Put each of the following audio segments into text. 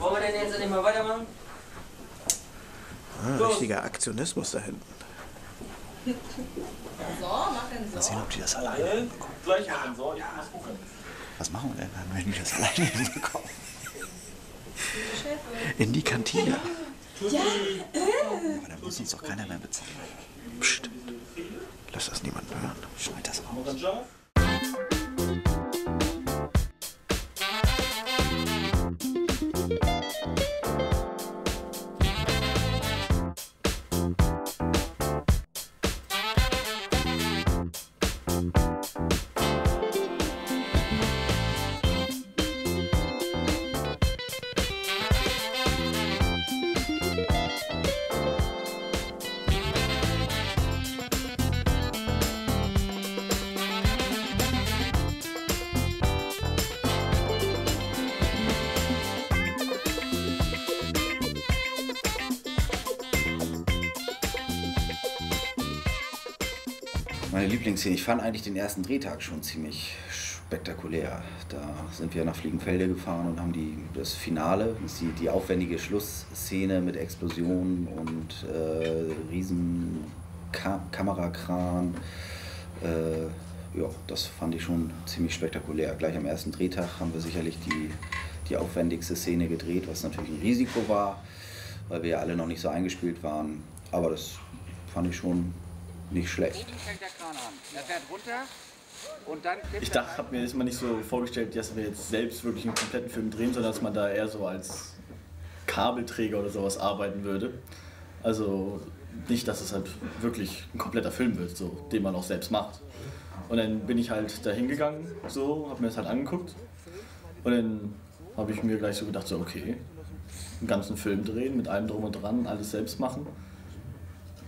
Wollen wir denn jetzt nicht mal weitermachen? Ah, richtiger Aktionismus da hinten. So, mach den so. Mal sehen, ob die das alleine hinbekommen. Gleich machen, so, ich muss gucken. Was machen wir denn dann, wenn die das alleine hinbekommen? In die Kantine. Aber dann muss uns doch keiner mehr bezahlen. Psst. Lass das niemand hören. Schneid das raus. Lieblingsszene, ich fand eigentlich den ersten Drehtag schon ziemlich spektakulär. Da sind wir nach Fliegenfelde gefahren und haben die, das Finale, das die, die aufwendige Schlussszene mit Explosionen und äh, riesen Ka Kamerakran. Äh, ja, das fand ich schon ziemlich spektakulär. Gleich am ersten Drehtag haben wir sicherlich die, die aufwendigste Szene gedreht, was natürlich ein Risiko war, weil wir ja alle noch nicht so eingespielt waren. Aber das fand ich schon nicht schlecht. Ich dachte, habe mir das mal nicht so vorgestellt, dass wir jetzt selbst wirklich einen kompletten Film drehen, sondern dass man da eher so als Kabelträger oder sowas arbeiten würde. Also nicht, dass es halt wirklich ein kompletter Film wird, so, den man auch selbst macht. Und dann bin ich halt da hingegangen, so, habe mir das halt angeguckt. Und dann habe ich mir gleich so gedacht, so, okay, einen ganzen Film drehen, mit allem drum und dran, alles selbst machen.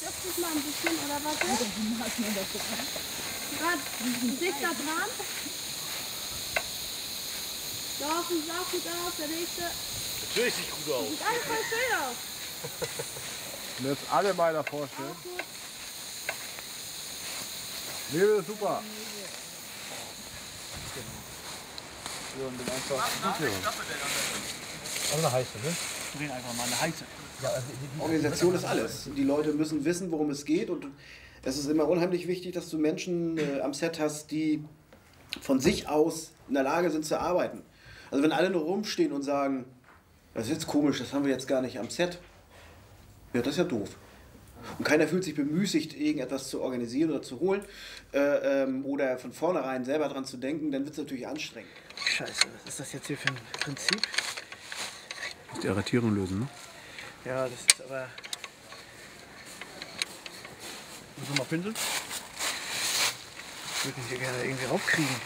Setz dich mal ein bisschen, oder was? Grad dichter dran. Doch, sieht auch gut aus, der nächste. Natürlich sieht gut aus. Sieht alles voll schön aus. Und jetzt alle mal davor stellen. Auch gut. Nebel ist super. Ja, und dann einfach Aber eine heiße, ne? Drehen einfach mal eine heiße. Organisation ist alles. Die Leute müssen wissen, worum es geht. Und es ist immer unheimlich wichtig, dass du Menschen äh, am Set hast, die von sich aus in der Lage sind zu arbeiten. Also wenn alle nur rumstehen und sagen, das ist jetzt komisch, das haben wir jetzt gar nicht am Set. Ja, das ist ja doof. Und keiner fühlt sich bemüßigt, irgendetwas zu organisieren oder zu holen äh, ähm, oder von vornherein selber dran zu denken, dann wird es natürlich anstrengend. Scheiße, was ist das jetzt hier für ein Prinzip? die Arretierung lösen, ne? Ja, das ist aber. Müssen wir mal pinseln? Ich würde ihn hier gerne irgendwie raufkriegen.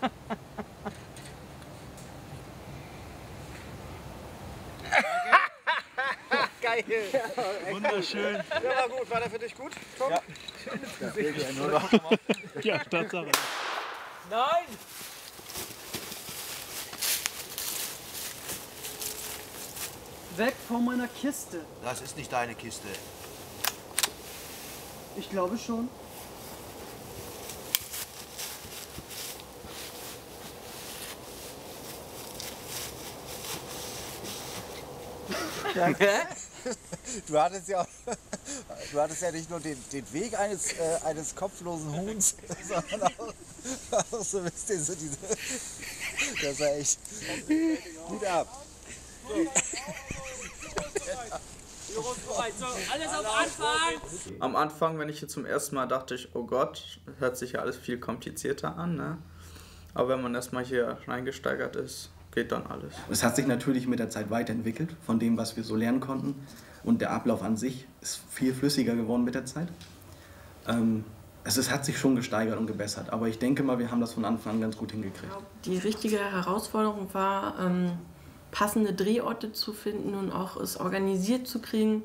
Geil. Wunderschön. Ja, war gut. War der für dich gut? Tom? Ja. Ja, Tatsache. Nein! Weg von meiner Kiste. Das ist nicht deine Kiste. Ich glaube schon. Du hattest ja, du hattest ja nicht nur den, den Weg eines, äh, eines kopflosen Huhns, sondern auch, auch so ein bisschen so diese. Das war echt. Gut ab. So, alles auf Anfang! Am Anfang, wenn ich hier zum ersten Mal dachte ich, oh Gott, hört sich ja alles viel komplizierter an. Ne? Aber wenn man erstmal hier reingesteigert ist, geht dann alles. Es hat sich natürlich mit der Zeit weiterentwickelt, von dem, was wir so lernen konnten. Und der Ablauf an sich ist viel flüssiger geworden mit der Zeit. Ähm, es ist, hat sich schon gesteigert und gebessert, aber ich denke mal, wir haben das von Anfang an ganz gut hingekriegt. Die richtige Herausforderung war, ähm, passende Drehorte zu finden und auch es organisiert zu kriegen,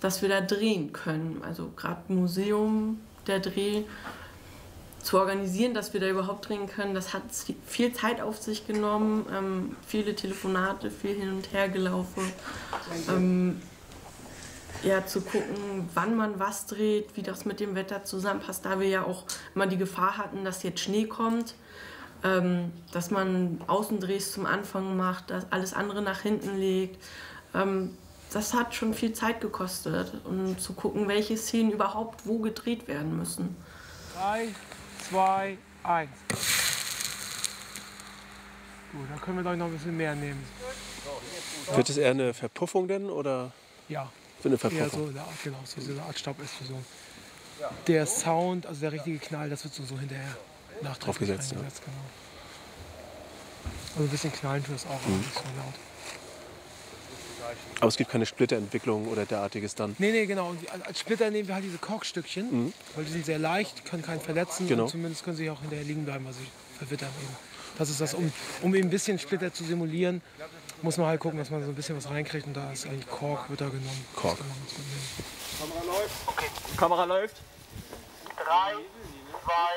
dass wir da drehen können. Also gerade Museum, der Dreh zu organisieren, dass wir da überhaupt drehen können, das hat viel Zeit auf sich genommen, ähm, viele Telefonate, viel hin und her gelaufen. Ähm, ja, zu gucken, wann man was dreht, wie das mit dem Wetter zusammenpasst, da wir ja auch immer die Gefahr hatten, dass jetzt Schnee kommt, ähm, dass man Außendrehs zum Anfang macht, dass alles andere nach hinten legt. Ähm, das hat schon viel Zeit gekostet, um zu gucken, welche Szenen überhaupt wo gedreht werden müssen. Drei, zwei, eins. Gut, dann können wir gleich noch ein bisschen mehr nehmen. Wird es eher eine Verpuffung denn oder? Ja. So eine Verpuffung. so, eine Art, genau, so so eine Art Staubexplosion. Der Sound, also der richtige Knall, das wird so, so hinterher nachträglich Aufgesetzt, ja. Genau. Also ein bisschen knallen tut es auch, aber Mhm. nicht so laut. Aber es gibt keine Splitterentwicklung oder derartiges dann. Nee, nee, genau. Und als Splitter nehmen wir halt diese Korkstückchen, Mhm. weil die sind sehr leicht, können keinen verletzen Genau. und zumindest können sie auch hinterher liegen bleiben, weil sie verwittern eben. Das ist das, um, um eben ein bisschen Splitter zu simulieren, muss man halt gucken, dass man so ein bisschen was reinkriegt und da ist eigentlich Kork, wird da genommen. Kork. Kamera läuft. Okay. Kamera läuft. Drei, zwei,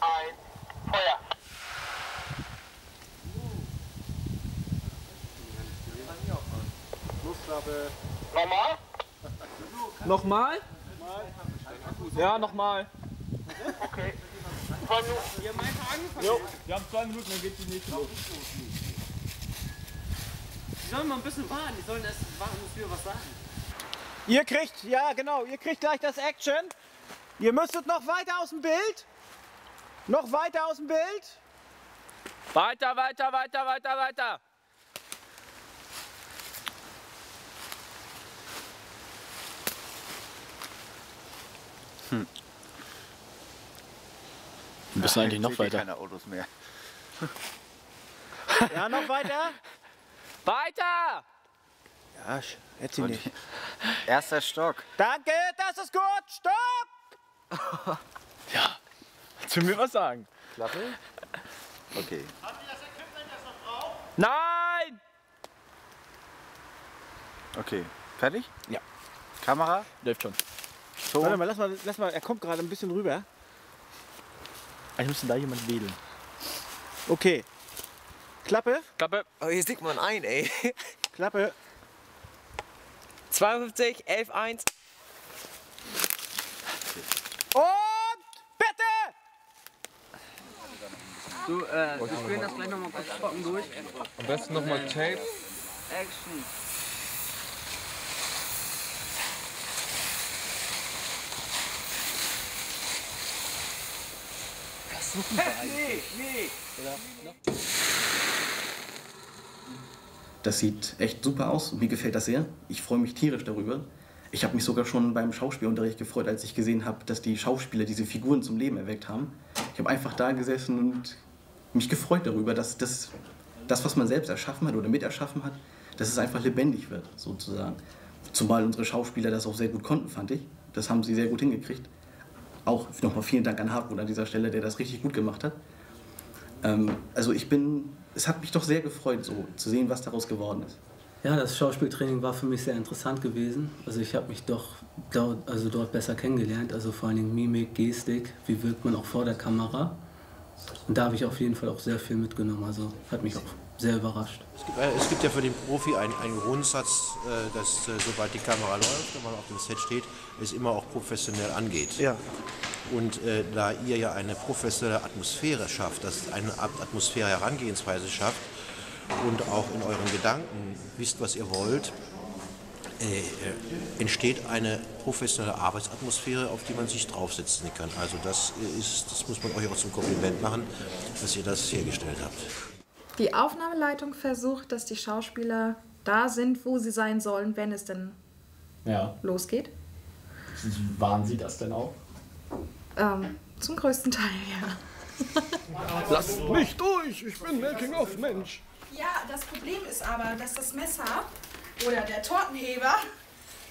eins, Feuer. Schlussklappe. Nochmal? Nochmal? Ja, nochmal. Okay. Zwei Minuten. Angefangen? Jo, wir haben zwei Minuten, dann geht die nächste los. Sollen mal ein bisschen warten, die sollen erst warten, bis wir was sagen. Ihr kriegt, ja genau, ihr kriegt gleich das Action. Ihr müsstet noch weiter aus dem Bild. Noch weiter aus dem Bild. Weiter, weiter, weiter, weiter, weiter. Hm. Wir müssen eigentlich noch weiter. Keine Autos mehr. Ja, noch weiter. Weiter! Ja, hätte sie nicht. Erster Stock. Danke, das ist gut. Stopp! ja, willst du mir was sagen? Klappe? Okay. Nein! Okay. Fertig? Ja. Kamera? Läuft schon. Ton? Warte mal, lass mal, lass mal, er kommt gerade ein bisschen rüber. Eigentlich müsste da jemand wedeln. Okay. Klappe. Klappe. Oh, hier sieht man ein, ey. Klappe. 52, 11, 1. Und bitte! Du, äh, wir spielen das gleich nochmal kurz trocken durch. Am besten nochmal Tape. Action. Nee, nee. Das sieht echt super aus. Mir gefällt das sehr. Ich freue mich tierisch darüber. Ich habe mich sogar schon beim Schauspielunterricht gefreut, als ich gesehen habe, dass die Schauspieler diese Figuren zum Leben erweckt haben. Ich habe einfach da gesessen und mich gefreut darüber, dass das, das, was man selbst erschaffen hat oder miterschaffen hat, dass es einfach lebendig wird, sozusagen. Zumal unsere Schauspieler das auch sehr gut konnten, fand ich. Das haben sie sehr gut hingekriegt. Auch nochmal vielen Dank an Hartmut an dieser Stelle, der das richtig gut gemacht hat. Ähm, also ich bin, es hat mich doch sehr gefreut, so zu sehen, was daraus geworden ist. Ja, das Schauspieltraining war für mich sehr interessant gewesen. Also ich habe mich doch dort, also dort besser kennengelernt. Also vor allen Dingen Mimik, Gestik, wie wirkt man auch vor der Kamera. Und da habe ich auf jeden Fall auch sehr viel mitgenommen. Also hat mich auch sehr überrascht. Es gibt, äh, es gibt ja für den Profi einen, einen Grundsatz, äh, dass äh, sobald die Kamera läuft, wenn man auf dem Set steht, es immer auch professionell angeht. Ja. Und äh, da ihr ja eine professionelle Atmosphäre schafft, dass eine Art Atmosphäre Herangehensweise schafft und auch in euren Gedanken wisst, was ihr wollt, äh, äh, entsteht eine professionelle Arbeitsatmosphäre, auf die man sich draufsetzen kann. Also das ist, das muss man euch auch zum Kompliment machen, dass ihr das hergestellt habt. Die Aufnahmeleitung versucht, dass die Schauspieler da sind, wo sie sein sollen, wenn es denn Ja. losgeht. Waren Sie das denn auch? Ähm, zum größten Teil, ja. Lasst mich durch, ich bin Making-of-Mensch. Ja, das Problem ist aber, dass das Messer oder der Tortenheber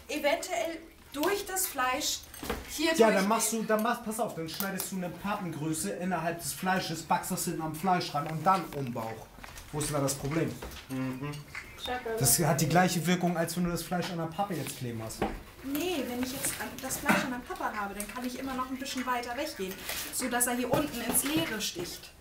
eventuell durch das Fleisch hier Ja, dann machst du, dann machst, pass auf, dann schneidest du eine Patengröße innerhalb des Fleisches, backst das hinten am Fleisch ran und dann um Bauch. Wo ist denn da das Problem? Das hat die gleiche Wirkung, als wenn du das Fleisch an der Pappe jetzt kleben hast. Nee, wenn ich jetzt das Fleisch an der Papa habe, dann kann ich immer noch ein bisschen weiter weggehen, sodass er hier unten ins Leere sticht.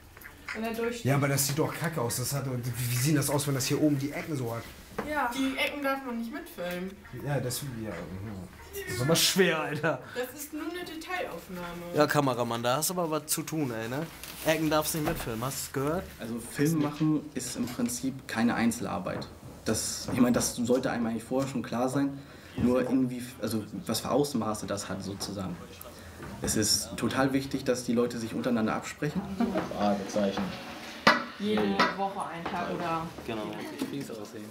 Wenn er durch. Ja, aber das sieht doch kacke aus. Das hat, wie sieht das aus, wenn das hier oben die Ecken so hat? Ja. Die Ecken darf man nicht mitfilmen. Ja, das, ja, das ist aber schwer, Alter. Das ist nur eine Detailaufnahme. Ja, Kameramann, da hast du aber was zu tun, ey, ne? Ecken darfst nicht mitfilmen, hast du es gehört? Also Film machen ist im Prinzip keine Einzelarbeit. Das, ich meine, das sollte einem eigentlich vorher schon klar sein. Nur irgendwie, also was für Ausmaße das hat sozusagen. Es ist total wichtig, dass die Leute sich untereinander absprechen. Fragezeichen. Jede Woche ein Tag oder. Genau. Ich fies aussehen.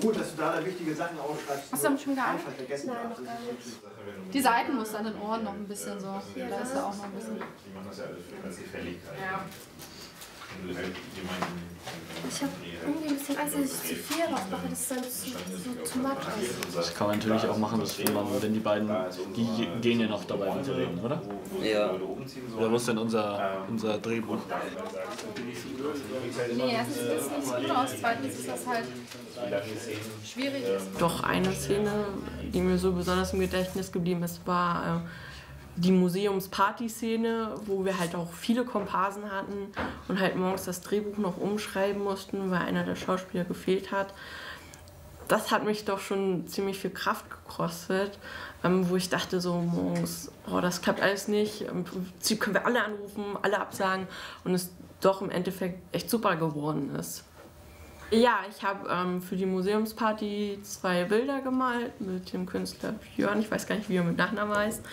Gut, dass du da wichtige Sachen aufschreibst. Hast du schon gearbeitet? Einfach vergessen Nein, noch gar nicht. Die Seitenmuster an den Ohren noch ein bisschen so. Ja, da ist er auch noch ein bisschen. Die machen das ja alles für ganz Gefälligkeit. Ja. Wenn du halt jemanden. Ich habe irgendwie ein bisschen Angst, dass ich zu viel rausmache, dass es dann zu, so zu much ist. Das kann man natürlich auch machen, dass man, wenn die beiden, die gehen ja noch dabei weiterreden, oder? Ja. Oder wo ist denn unser, unser Drehbuch? Nee, erstens sieht das nicht so gut aus, zweitens ist das halt schwierig. Ist. Doch eine Szene, die mir so besonders im Gedächtnis geblieben ist, war äh, die Museumsparty-Szene, wo wir halt auch viele Komparsen hatten und halt morgens das Drehbuch noch umschreiben mussten, weil einer der Schauspieler gefehlt hat. Das hat mich doch schon ziemlich viel Kraft gekostet, ähm, wo ich dachte so morgens, oh, das klappt alles nicht, im Prinzip können wir alle anrufen, alle absagen und es doch im Endeffekt echt super geworden ist. Ja, ich habe ähm, für die Museumsparty zwei Bilder gemalt mit dem Künstler Björn. Ich weiß gar nicht, wie er mit Nachnamen heißt.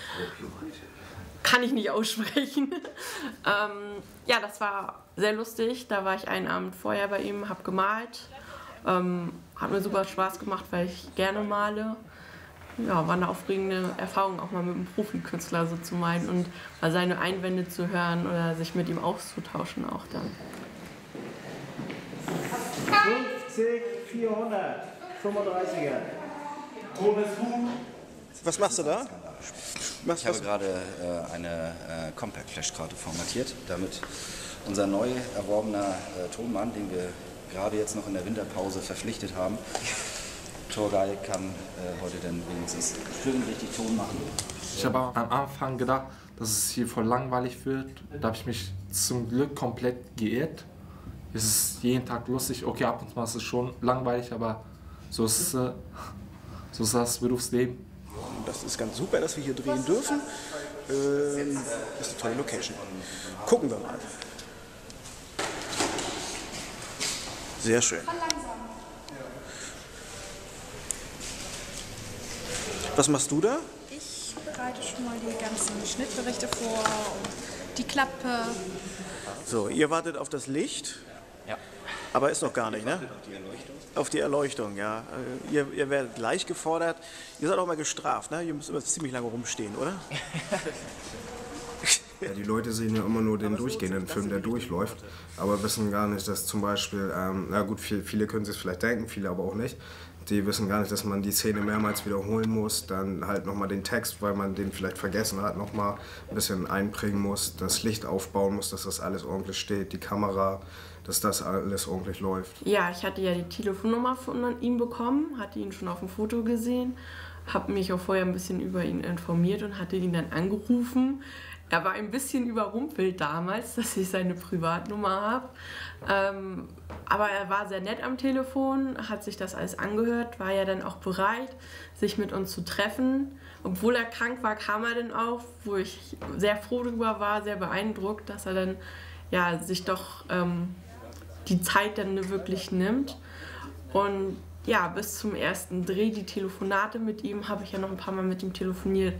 Kann ich nicht aussprechen. ähm, ja, das war sehr lustig. Da war ich einen Abend vorher bei ihm, habe gemalt. Ähm, hat mir super Spaß gemacht, weil ich gerne male. Ja, war eine aufregende Erfahrung, auch mal mit einem Profikünstler so zu malen und mal seine Einwände zu hören oder sich mit ihm auszutauschen auch dann. 50, 400, 35er. Grobes Huhn. Was machst du da? Ich habe gerade äh, eine äh, Compact Flash-Karte formatiert, damit unser neu erworbener äh, Tonmann, den wir gerade jetzt noch in der Winterpause verpflichtet haben, Torgal kann äh, heute dann wenigstens schön richtig Ton machen. Ich habe am Anfang gedacht, dass es hier voll langweilig wird. Da habe ich mich zum Glück komplett geirrt. Es ist jeden Tag lustig. Okay, ab und zu ist es schon langweilig, aber so ist, äh, so ist das Berufsleben. Das ist ganz super, dass wir hier drehen dürfen. Ähm, ist eine tolle Location. Gucken wir mal. Sehr schön. Was machst du da? Ich bereite schon mal die ganzen Schnittberichte vor und die Klappe. So, ihr wartet auf das Licht. Aber ist noch gar nicht, ne? Auf die Erleuchtung. Ja. Äh, Ihr, ihr werdet gleich gefordert. Ihr seid auch mal gestraft, ne? Ihr müsst immer ziemlich lange rumstehen, oder? Ja, die Leute sehen ja immer nur den durchgehenden Film, der durchläuft, aber wissen gar nicht, dass zum Beispiel, ähm, na gut, viel, viele können sich vielleicht denken, viele aber auch nicht. Die wissen gar nicht, dass man die Szene mehrmals wiederholen muss, dann halt nochmal den Text, weil man den vielleicht vergessen hat, nochmal ein bisschen einbringen muss, das Licht aufbauen muss, dass das alles ordentlich steht, die Kamera, dass das alles ordentlich läuft. Ja, ich hatte ja die Telefonnummer von ihm bekommen, hatte ihn schon auf dem Foto gesehen, habe mich auch vorher ein bisschen über ihn informiert und hatte ihn dann angerufen. Er war ein bisschen überrumpelt damals, dass ich seine Privatnummer habe. Ähm, aber er war sehr nett am Telefon, hat sich das alles angehört, war ja dann auch bereit, sich mit uns zu treffen. Obwohl er krank war, kam er dann auch, wo ich sehr froh darüber war, sehr beeindruckt, dass er dann ja, sich doch ähm, die Zeit dann wirklich nimmt. Und ja, bis zum ersten Dreh, die Telefonate mit ihm, habe ich ja noch ein paar Mal mit ihm telefoniert,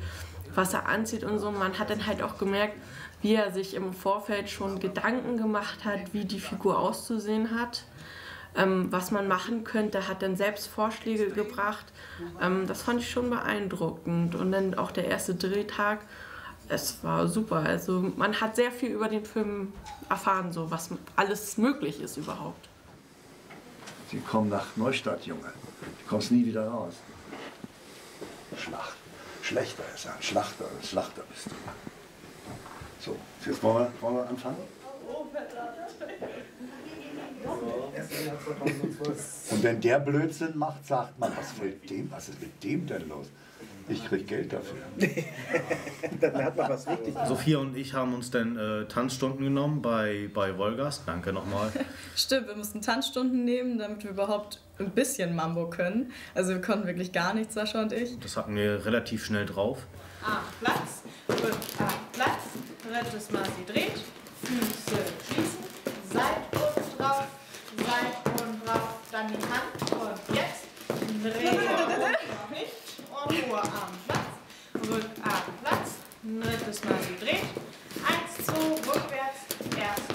was er anzieht und so. Man hat dann halt auch gemerkt, wie er sich im Vorfeld schon Gedanken gemacht hat, wie die Figur auszusehen hat, ähm, was man machen könnte. Hat dann selbst Vorschläge gebracht. Ähm, das fand ich schon beeindruckend. Und dann auch der erste Drehtag, es war super. Also man hat sehr viel über den Film erfahren, so was alles möglich ist überhaupt. Sie kommen nach Neustadt, Junge. Du kommst nie wieder raus. Schlacht. Schlechter ist er, ein Schlachter, ein Schlachter bist du. So, jetzt wollen wir, wollen wir anfangen? Und wenn der Blödsinn macht, sagt man, was fällt dem, was ist mit dem denn los? Ich krieg Geld dafür. Dann hat man was richtig. Sophia und ich haben uns dann äh, Tanzstunden genommen bei, bei Wolgast. Danke nochmal. Stimmt, wir mussten Tanzstunden nehmen, damit wir überhaupt ein bisschen Mambo können. Also wir konnten wirklich gar nichts, Sascha und ich. Das hatten wir relativ schnell drauf. A, Platz, und A, Platz, drittes Mal sie dreht, Füße schließen, Seit und drauf, Seit und drauf, dann die Hand und jetzt drehen und noch nicht am Platz, Rück A, Platz, drittes Mal sie dreht, eins, zwei, rückwärts, erstes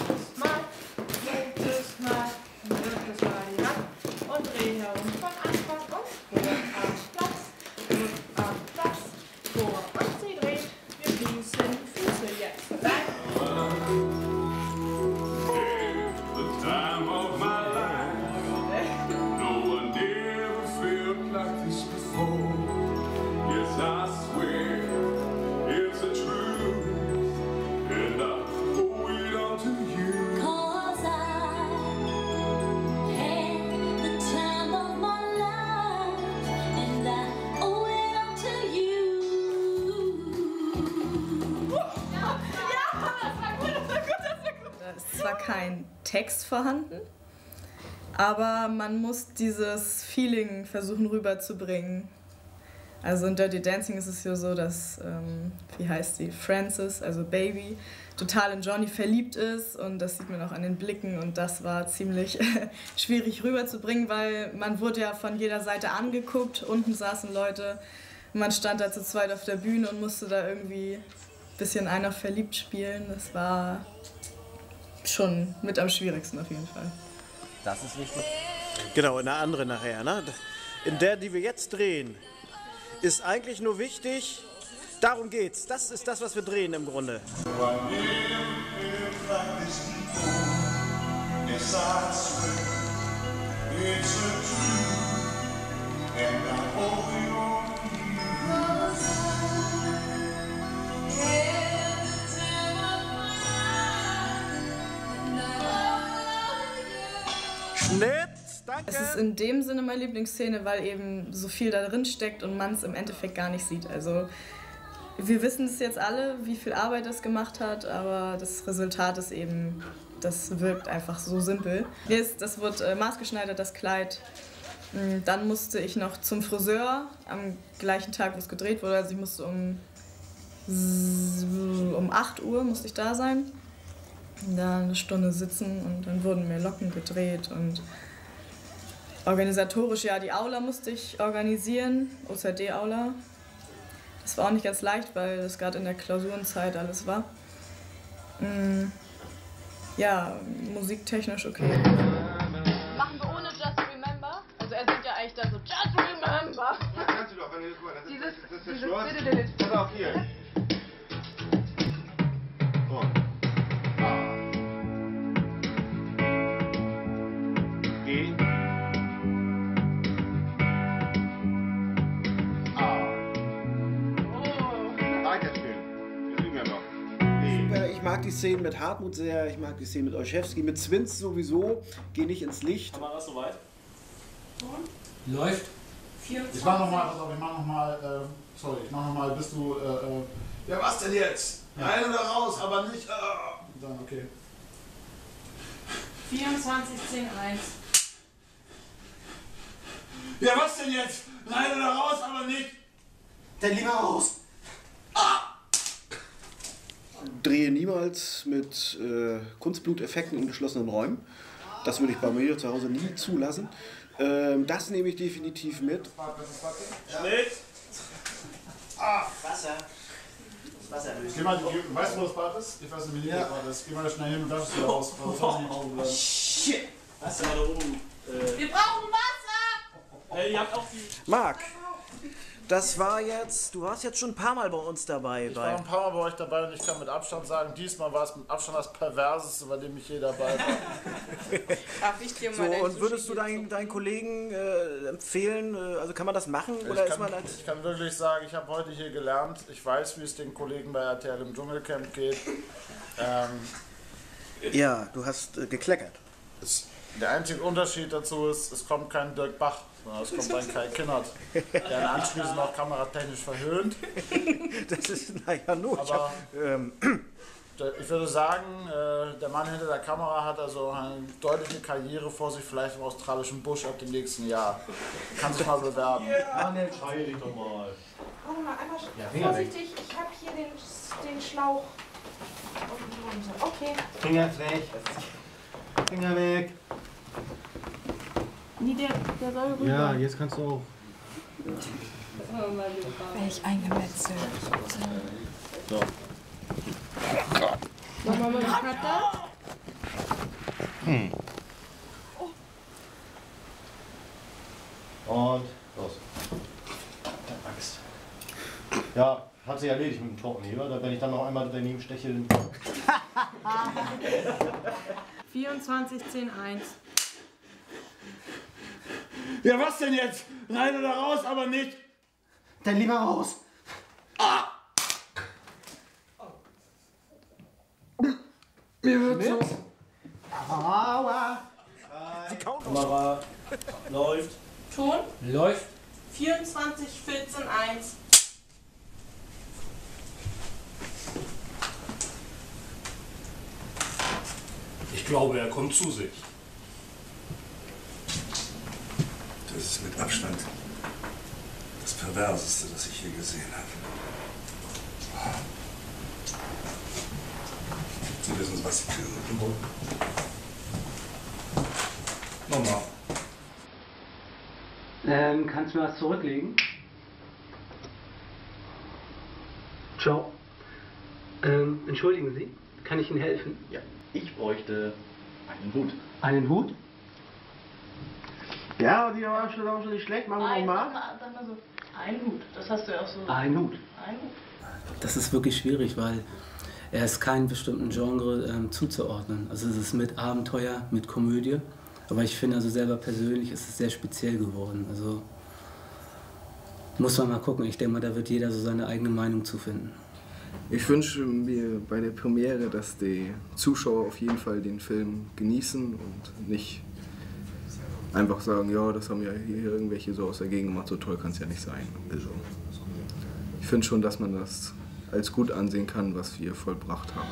Text vorhanden, aber man muss dieses Feeling versuchen rüberzubringen. Also in Dirty Dancing ist es ja so, dass, ähm, wie heißt sie, Frances, also Baby, total in Johnny verliebt ist. Und das sieht man auch an den Blicken. Und das war ziemlich schwierig rüberzubringen, weil man wurde ja von jeder Seite angeguckt, unten saßen Leute, man stand da zu zweit auf der Bühne und musste da irgendwie ein bisschen einer verliebt spielen. Das war schon mit am schwierigsten auf jeden Fall. Das ist richtig. Genau, in der anderen nachher. Ne? In der, die wir jetzt drehen, ist eigentlich nur wichtig, darum geht's. Das ist das, was wir drehen im Grunde. It's a truth, and I owe Schnitt, danke. Es ist in dem Sinne meine Lieblingsszene, weil eben so viel da drin steckt und man es im Endeffekt gar nicht sieht. Also wir wissen es jetzt alle, wie viel Arbeit das gemacht hat, aber das Resultat ist eben, das wirkt einfach so simpel. Jetzt, das wird äh, maßgeschneidert, das Kleid. Mm, Dann musste ich noch zum Friseur am gleichen Tag, wo es gedreht wurde. Also ich musste um, um 8 Uhr musste ich da sein. Da eine Stunde sitzen und dann wurden mir Locken gedreht und organisatorisch, ja, die Aula musste ich organisieren, OZD-Aula. Das war auch nicht ganz leicht, weil das gerade in der Klausurenzeit alles war. Mm, Ja, musiktechnisch okay. Machen wir ohne Just Remember? Also er singt ja eigentlich da so Just Remember. Kannst du doch, wenn du guck mal, das ist, Dieses- das ist dieses Schluss. Diddle-Diddle. Pass auf, hier. Szenen mit Hartmut sehr, ich mag die Szenen mit Olszewski, mit Zwins sowieso. Geh nicht ins Licht. Kamera soweit? Läuft. Ich mach nochmal, pass auf, ich mach nochmal, äh, sorry, ich mach nochmal, bis du, äh, äh, ja was denn jetzt? Rein oder raus, aber nicht, äh, dann okay. 24, 10, 1. Ja was denn jetzt? Rein oder raus, aber nicht. Dann lieber raus. Drehe niemals mit äh, Kunstbluteffekten in geschlossenen Räumen. Das würde ich bei mir zu Hause nie zulassen. Ähm, das nehme ich definitiv mit. Schnitt. Ah. Wasser. Wasser Geh mal, weißt du, wo das Bad ist? Ich weiß nicht, wie lieb das Bad ist. Geh mal da schnell hin und darfst wieder raus. Bleiben. Shit! Du mal da oben. Äh, Wir brauchen Wasser! äh, ihr habt auch die. Marc, das war jetzt, du warst jetzt schon ein paar Mal bei uns dabei. Ich war ein paar Mal bei euch dabei und ich kann mit Abstand sagen, diesmal war es mit Abstand das Perverseste, bei dem ich je dabei war. Darf ich dir so, mal dein und würdest du deinen, deinen Kollegen äh, empfehlen, äh, also kann man das machen? Ich Oder ist kann, man als. ich kann wirklich sagen, ich habe heute hier gelernt, ich weiß, wie es den Kollegen bei RTL im Dschungelcamp geht. Ähm, Ja, du hast äh, gekleckert. es, der einzige Unterschied dazu ist, es kommt kein Dirk Bach, sondern es kommt ein Kai Kinnert, der ihn anschließend auch kameratechnisch verhöhnt. Das ist, naja, nur. Ich, Aber- hab, ähm, Der- Ich würde sagen, äh, der Mann hinter der Kamera hat also eine deutliche Karriere vor sich, vielleicht im australischen Busch ab dem nächsten Jahr. Kann sich mal bewerben. Daniel, schreie dich doch mal. Warte mal, einmal Ja, vorsichtig, ich habe hier den, den Schlauch. Okay. Finger weg. Finger weg. Nee, der, der soll rüber. Ja, jetzt kannst du auch. Welch eingemetzelt. So. Nochmal mit dem Cutter. Hm. Und los. Axt. Ja, hat sich erledigt mit dem Trockenheber. Da wenn ich dann noch einmal daneben steche, dann 24, 10, 1. Ja, was denn jetzt? Rein oder raus, aber nicht. Dann lieber raus. Mir wird so. Aua. Kamera läuft. Ton? Läuft. 24, 14, 1. Ich glaube, er kommt zu sich. Das ist mit Abstand das Perverseste, das ich je gesehen habe. Sie wissen, was Sie tun. Nochmal. Ähm, kannst du mir was zurücklegen? Ciao. Ähm, entschuldigen Sie, kann ich Ihnen helfen? Ja, ich bräuchte einen Hut. Einen Hut? Ja, die war schon auch schon nicht schlecht. Machen wir nochmal. sag mal, so. Ein Hut. Das hast du ja auch so. Ein Hut. Ein Hut. Das ist wirklich schwierig, weil er ist keinem bestimmten Genre ähm, zuzuordnen. Also es ist mit Abenteuer, mit Komödie. Aber ich finde also selber persönlich ist es sehr speziell geworden. Also muss man mal gucken. Ich denke mal, da wird jeder so seine eigene Meinung zu finden. Ich wünsche mir bei der Premiere, dass die Zuschauer auf jeden Fall den Film genießen und nicht einfach sagen, ja, das haben ja hier irgendwelche so aus der Gegend gemacht, so toll kann es ja nicht sein. Also, ich finde schon, dass man das als gut ansehen kann, was wir vollbracht haben.